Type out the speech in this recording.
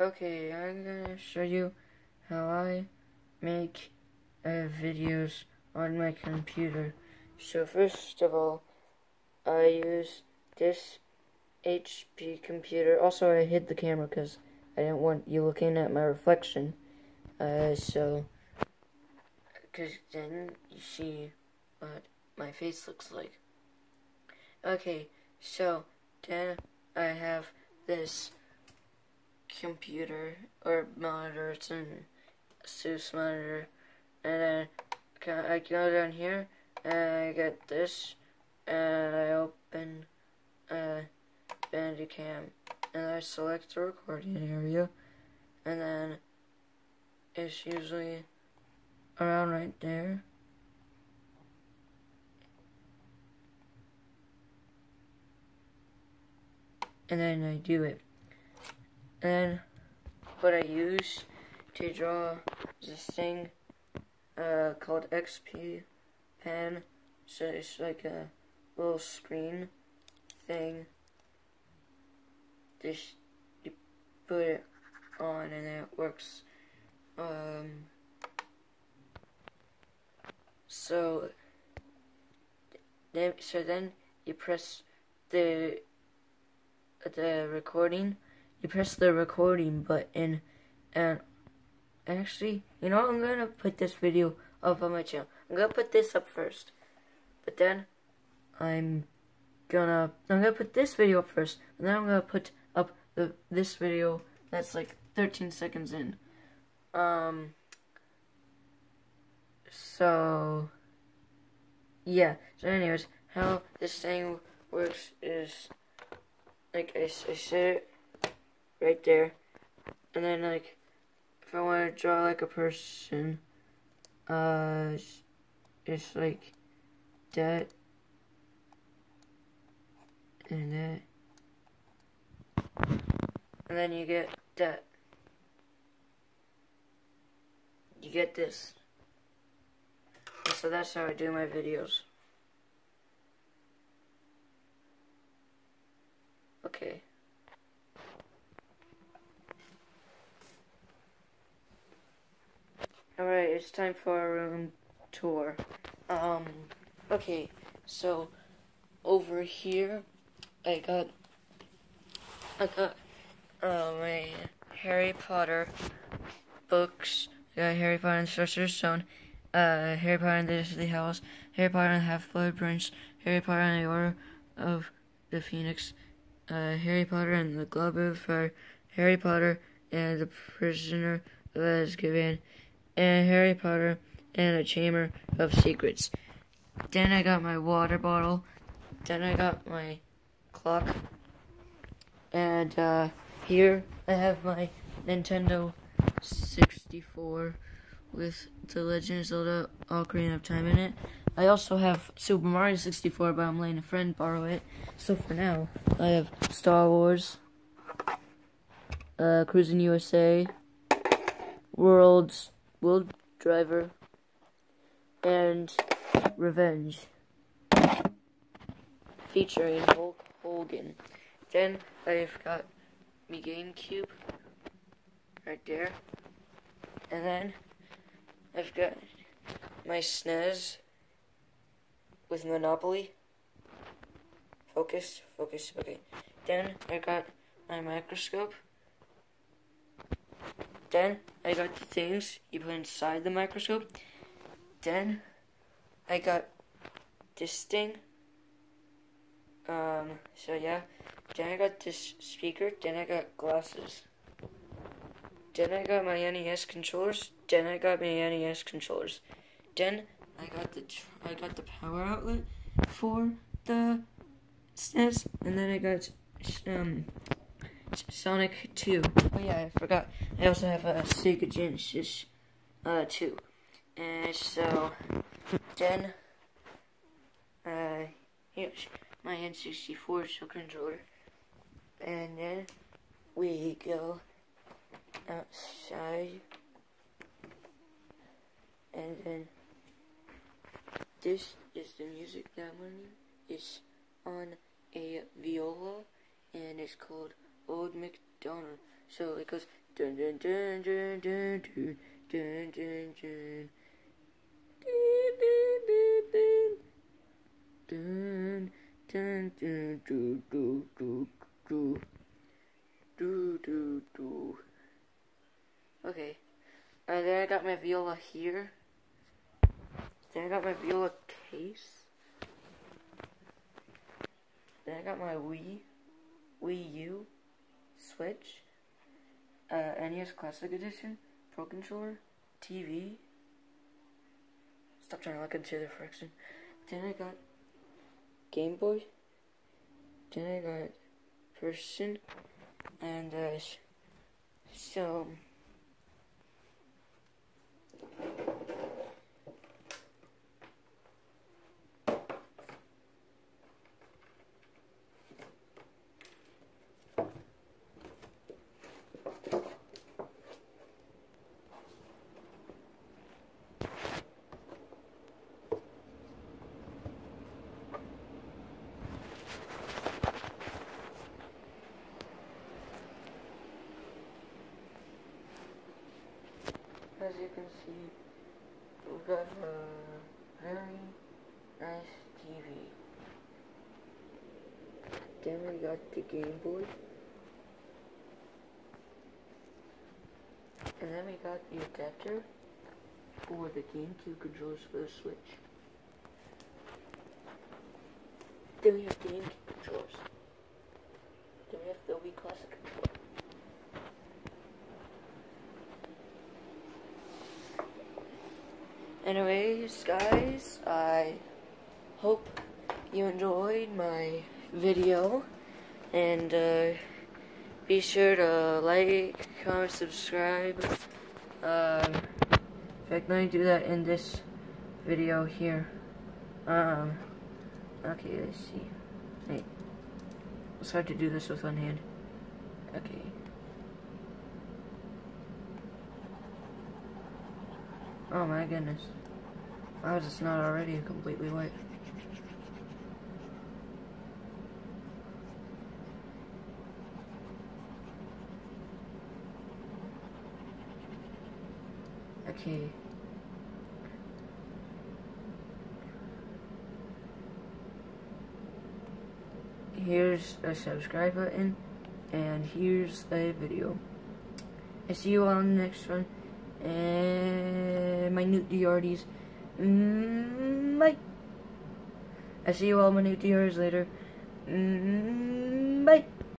Okay, I'm gonna show you how I make uh, videos on my computer. So first of all, I use this HP computer. Also, I hid the camera because I didn't want you looking at my reflection. Uh, so, because then you see what my face looks like. Okay, so then I have this computer or monitor. It's an Asus monitor, and then I go down here and I get this, and I open uh, Bandicam, and I select the recording area, and then it's usually around right there. And then I do it. And what I use to draw this thing uh, called XP pen. So it's like a little screen thing. Just you put it on and it works. Um, so then so then you press the the recording you press the recording button and actually, you know, I'm gonna put this video up on my channel. I'm gonna put this up first, but then I'm gonna I'm gonna put this video up first, and then I'm gonna put up the this video that's like 13 seconds in. Um. So. Yeah. So, anyways, how this thing works is like I, I it right there. And then like, if I want to draw like a person, uh, it's like that and that. And then you get that. You get this. And so that's how I do my videos. Okay. It's time for a room tour. Um, okay, so over here, I got, I got, uh, my Harry Potter books. I got Harry Potter and the Sorcerer's Stone, uh, Harry Potter and the Deathly Hallows, Harry Potter and the Half-Blood Prince, Harry Potter and the Order of the Phoenix, uh, Harry Potter and the Goblet of Fire, Harry Potter and the Prisoner of Azkaban, and Harry Potter and a Chamber of Secrets. Then I got my water bottle. Then I got my clock. And uh, here I have my Nintendo 64 with The Legend of Zelda Ocarina of Time in it. I also have Super Mario 64, but I'm letting a friend borrow it. So for now, I have Star Wars, uh, Cruis'n USA, Worlds World Driver, and Revenge, featuring Hulk Hogan. Then I've got me GameCube right there, and then I've got my SNES with Monopoly. Focus, focus, okay. Then I got my microscope. Then I got the things you put inside the microscope. Then I got this thing. Um, so yeah. Then I got this speaker. Then I got glasses. Then I got my NES controllers. Then I got my NES controllers. Then I got the I got the power outlet for the SNES, and then I got um Sonic 2. Oh yeah, I forgot. I also have a Sega Genesis uh, 2. And so, then, uh, here's my N64 show controller. And then we go outside. And then this is the music that learning. It's on a viola and it's called Old MacDonald. So it goes Dun dun dun dun dun dun dun dun dun. Dun dun dun do do do do do do do. Okay. Uh, then I got my viola here. Then I got my viola case. Then I got my Wii, Wii U, Switch, uh, NES Classic Edition, Pro Controller, TV. Stop trying to look into the friction. Then I got Game Boy. Then I got Person, and uh, so. As you can see, we've got a very nice TV. Then we got the Game Boy. And then we got the adapter for the GameCube controllers for the Switch. Then we have GameCube controllers. Then we have the Wii Classic Anyways, guys, I hope you enjoyed my video, and uh, be sure to like, comment, subscribe. Um, in fact, let me do that in this video here. Um, okay, let's see. Wait, it's hard to do this with one hand. Okay. Oh my goodness. How is this not already completely white? Okay. Here's a subscribe button, and here's a video. I see you on the next one and my new Diartes. Mm, bye. I see you all minute Diartes later. Mm, bye.